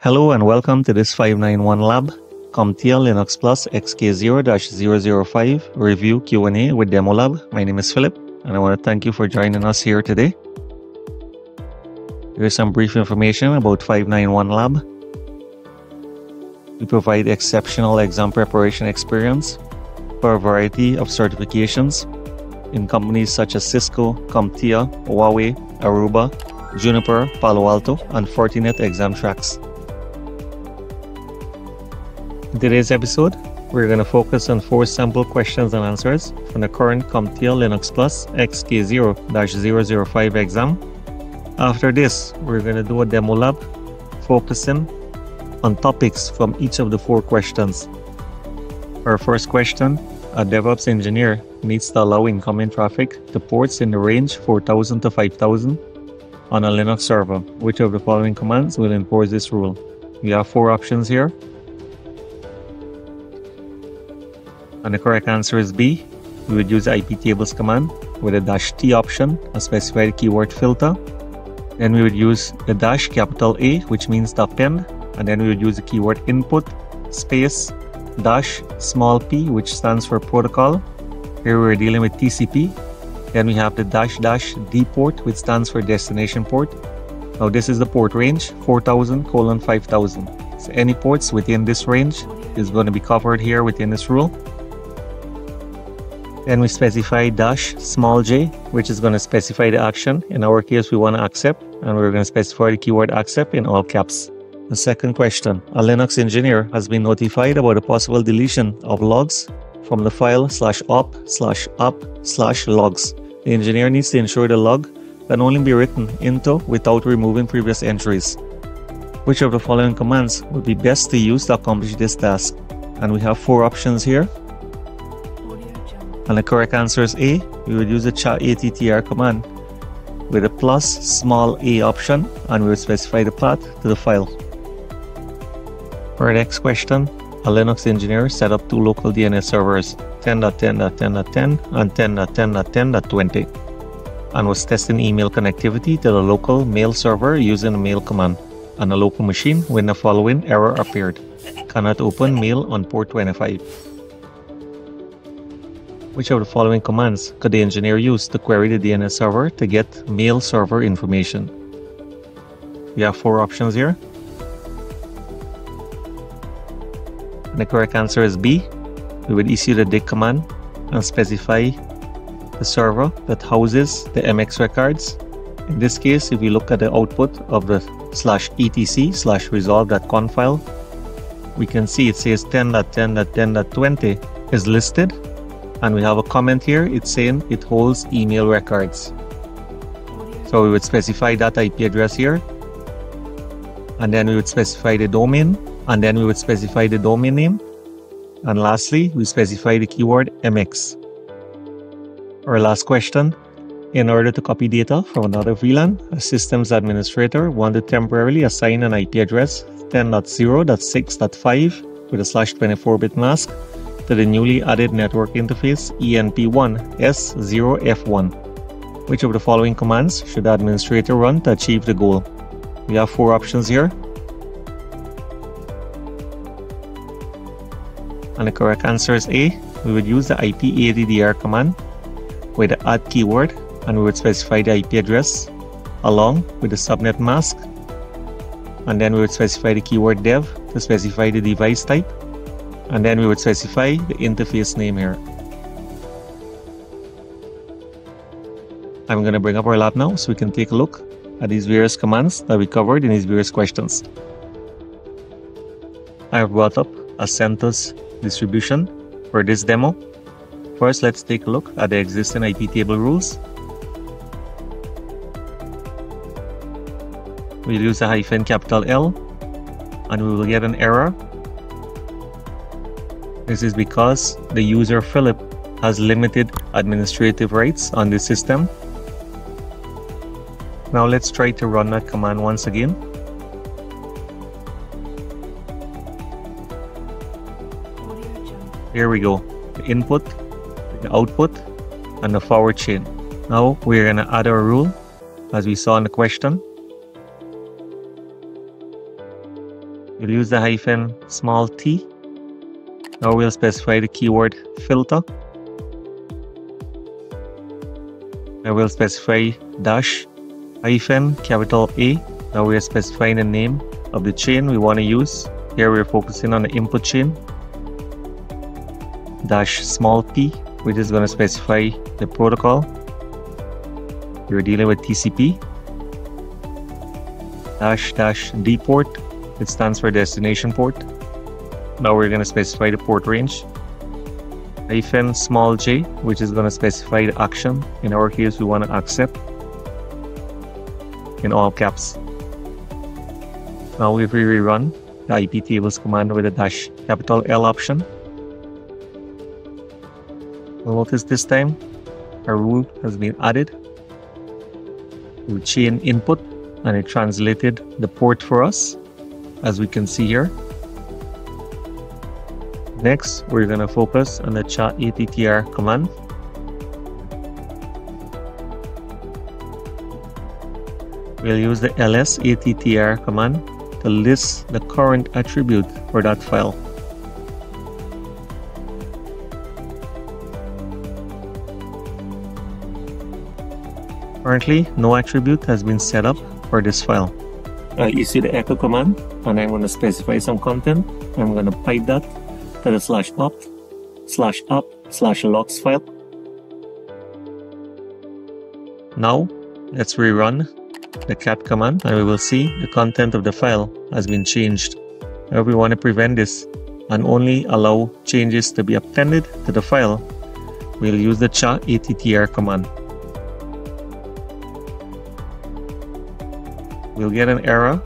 Hello and welcome to this 591 lab, CompTIA Linux Plus XK0-005 review Q&A with Demolab. My name is Philip and I want to thank you for joining us here today. Here's some brief information about 591 Lab. We provide exceptional exam preparation experience for a variety of certifications in companies such as Cisco, CompTIA, Huawei, Aruba, Juniper, Palo Alto, and Fortinet exam tracks. In today's episode, we're going to focus on four sample questions and answers from the current CompTIA Linux Plus XK0-005 exam. After this, we're going to do a demo lab focusing on topics from each of the four questions. Our first question, a DevOps engineer needs to allow incoming traffic to ports in the range 4000 to 5000 on a Linux server. Which of the following commands will enforce this rule? We have four options here. And the correct answer is B. We would use the iptables command with a dash T option, a specified keyword filter. Then we would use the dash capital A, which means the append, and then we would use the keyword input space dash small p, which stands for protocol. Here we're dealing with TCP. Then we have the dash dash dport, which stands for destination port. Now this is the port range, 4000 colon 5000. So any ports within this range is going to be covered here within this rule. Then we specify dash small j, which is going to specify the action. In our case, we want to accept, and we're going to specify the keyword accept in all caps. The second question, a Linux engineer has been notified about a possible deletion of logs from the file slash opt slash up slash logs. The engineer needs to ensure the log can only be written into without removing previous entries. Which of the following commands would be best to use to accomplish this task? And we have four options here. And the correct answer is A. We would use the chattr command with a plus small a option and we would specify the path to the file. For our next question, a Linux engineer set up two local DNS servers 10.10.10.10 and 10.10.10.20 and was testing email connectivity to the local mail server using the mail command. On a local machine when the following error appeared. Cannot open mail on port 25. Which of the following commands could the engineer use to query the DNS server to get mail server information? We have four options here. And the correct answer is B. We would issue the dig command and specify the server that houses the MX records. In this case, if we look at the output of the slash etc slash resolv.conf file, we can see it says 10.10.10.20 is listed and we have a comment here. It's saying it holds email records. So we would specify that IP address here. And then we would specify the domain. And then we would specify the domain name. And lastly we specify the keyword mx our last question. In order to copy data from another VLAN, a systems administrator wanted to temporarily assign an IP address 10.0.6.5 with a slash 24-bit mask to the newly added network interface ENP1 S0F1. Which of the following commands should the administrator run to achieve the goal? We have four options here. And the correct answer is A. We would use the IPADDR command with the add keyword and we would specify the IP address along with the subnet mask and then we would specify the keyword dev to specify the device type and then we would specify the interface name here. I'm going to bring up our lab now so we can take a look at these various commands that we covered in these various questions. I have brought up a CentOS distribution for this demo. First, let's take a look at the existing IP table rules. We'll use a hyphen capital L and we will get an error this is because the user Philip has limited administrative rights on the system. Now let's try to run that command once again. Here we go. The input, the output, and the forward chain. Now we're going to add our rule as we saw in the question. We'll use the hyphen small t. Now we'll specify the keyword filter. I will specify dash hyphen capital A. Now we are specifying the name of the chain we want to use. Here we're focusing on the input chain. Dash small p, which is going to specify the protocol. We're dealing with TCP. Dash dash dport, it stands for destination port. Now we're going to specify the port range. Hyphen small j, which is going to specify the action. In our case, we want to accept in all caps. Now if we rerun the iptables command with the dash capital L option, notice this time a rule has been added. We chain input and it translated the port for us, as we can see here. Next, we're going to focus on the chattr command. We'll use the lsattr command to list the current attribute for that file. Currently, no attribute has been set up for this file. Uh, you see the echo command, and I'm going to specify some content. I'm going to pipe that to the slash opt slash up slash logs file. Now, let's rerun the cat command and we will see the content of the file has been changed. Now we want to prevent this and only allow changes to be appended to the file, we'll use the chattr command. We'll get an error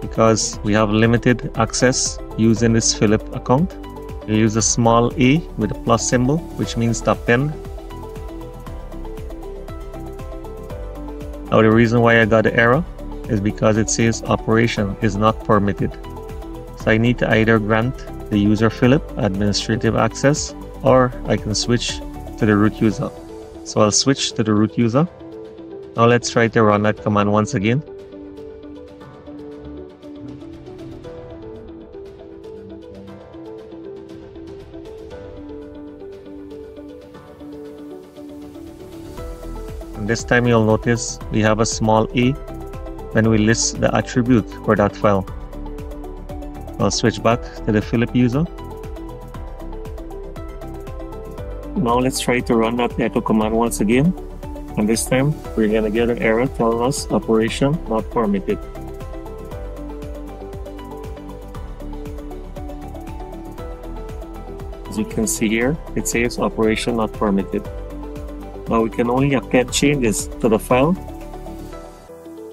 because we have limited access using this Philip account. We'll use a small a with a plus symbol, which means to append Now the reason why I got the error is because it says operation is not permitted. So I need to either grant the user Philip administrative access or I can switch to the root user. So I'll switch to the root user. Now let's try to run that command once again. This time you'll notice we have a small e when we list the attribute for that file. I'll switch back to the Philip user. Now let's try to run that echo command once again. And this time we're gonna get an error telling us operation not permitted. As you can see here, it says operation not permitted. Now we can only append changes to the file.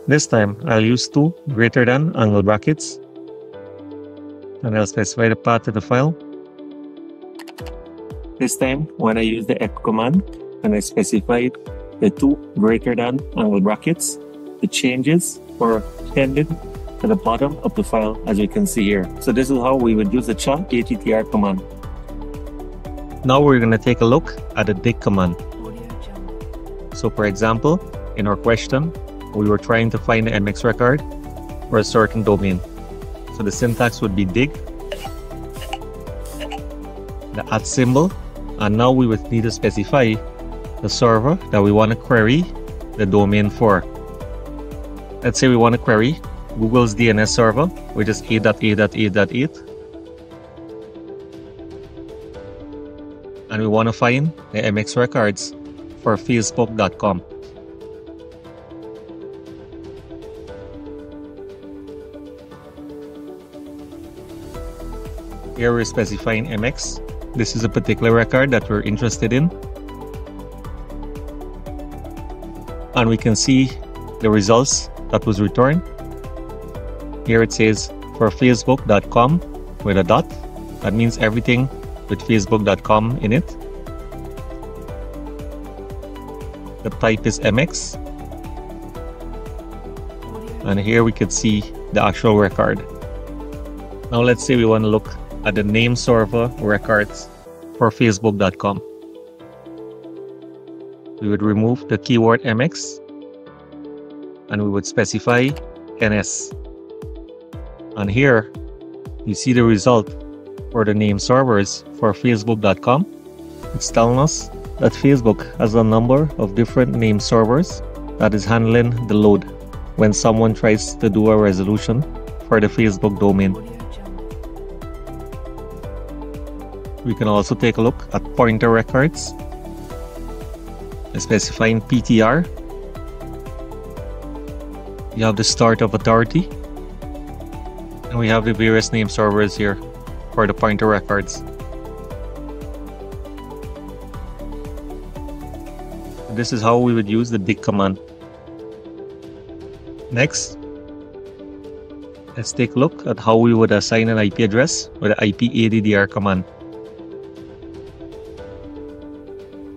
This time I'll use two greater than angle brackets and I'll specify the path to the file. This time when I use the echo command and I specify the two greater than angle brackets, the changes were appended to the bottom of the file as you can see here. So this is how we would use the chattr command. Now we're going to take a look at the dig command. So for example, in our question, we were trying to find the MX record for a certain domain. So the syntax would be dig, the at symbol, and now we would need to specify the server that we want to query the domain for. Let's say we want to query Google's DNS server, which is 8.8.8.8. And we want to find the MX records for facebook.com. Here we're specifying MX. This is a particular record that we're interested in. And we can see the results that was returned. Here it says for facebook.com with a dot. That means everything with facebook.com in it. The type is MX. And here we could see the actual record. Now let's say we want to look at the name server records for facebook.com. We would remove the keyword MX and we would specify NS. And here you see the result for the name servers for facebook.com. It's telling us that Facebook has a number of different name servers that is handling the load when someone tries to do a resolution for the Facebook domain. We can also take a look at pointer records, specifying PTR. You have the start of authority, and we have the various name servers here for the pointer records. This is how we would use the dig command. Next, let's take a look at how we would assign an IP address with the IPADDR command.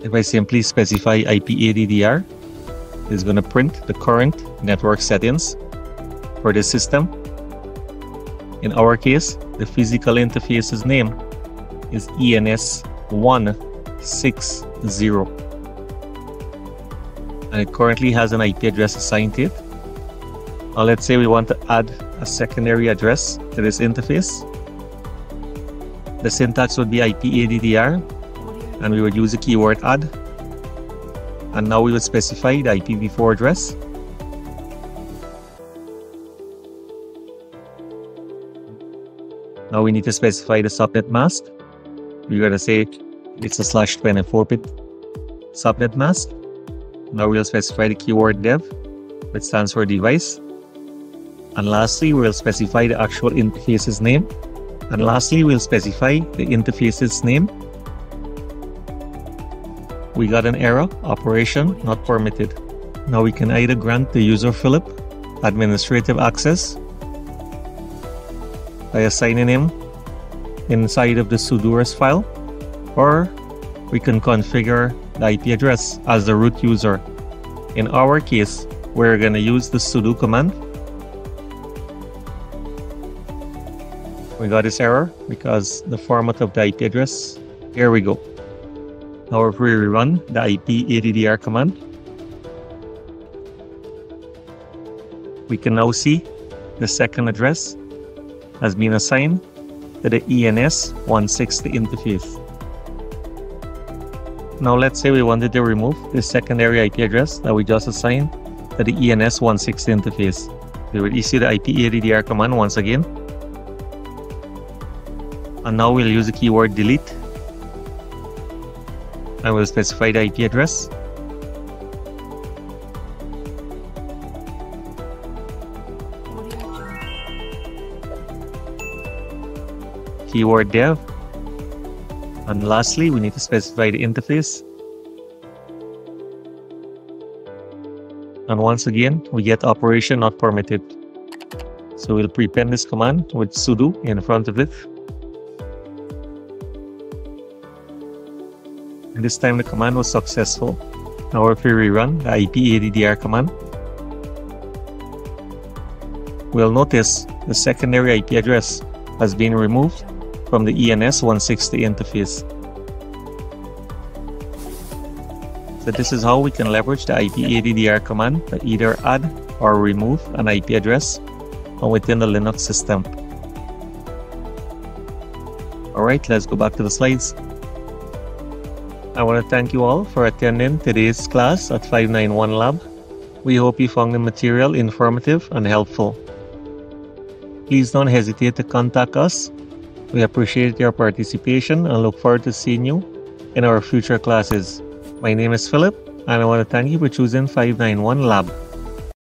If I simply specify IPADDR, it's going to print the current network settings for the system. In our case, the physical interface's name is ENS160 and it currently has an IP address assigned to it. Now let's say we want to add a secondary address to this interface. The syntax would be IPADDR and we would use the keyword add. And now we would specify the IPv4 address. Now we need to specify the subnet mask. We're going to say it's a slash 24 bit subnet mask. Now we'll specify the keyword dev, which stands for device. And lastly, we'll specify the actual interface's name. And lastly, we'll specify the interface's name. We got an error, operation not permitted. Now we can either grant the user Philip administrative access by assigning him inside of the sudoers file, or we can configure the IP address as the root user. In our case, we're going to use the sudo command. We got this error because the format of the IP address. Here we go. Now if we run the IPADDR command, we can now see the second address has been assigned to the ENS160 interface. Now let's say we wanted to remove the secondary IP address that we just assigned to the ENS160 interface. We would issue the IPADDR command once again. And now we'll use the keyword delete. And we'll specify the IP address. Keyword dev and lastly, we need to specify the interface. And once again, we get operation not permitted. So we'll prepend this command with sudo in front of it. And this time the command was successful. Now if we rerun the IPADDR command, we'll notice the secondary IP address has been removed from the ENS160 interface. So this is how we can leverage the IPADDR command to either add or remove an IP address from within the Linux system. Alright, let's go back to the slides. I want to thank you all for attending today's class at 591 Lab. We hope you found the material informative and helpful. Please don't hesitate to contact us we appreciate your participation and look forward to seeing you in our future classes. My name is Philip, and I want to thank you for choosing 591 Lab.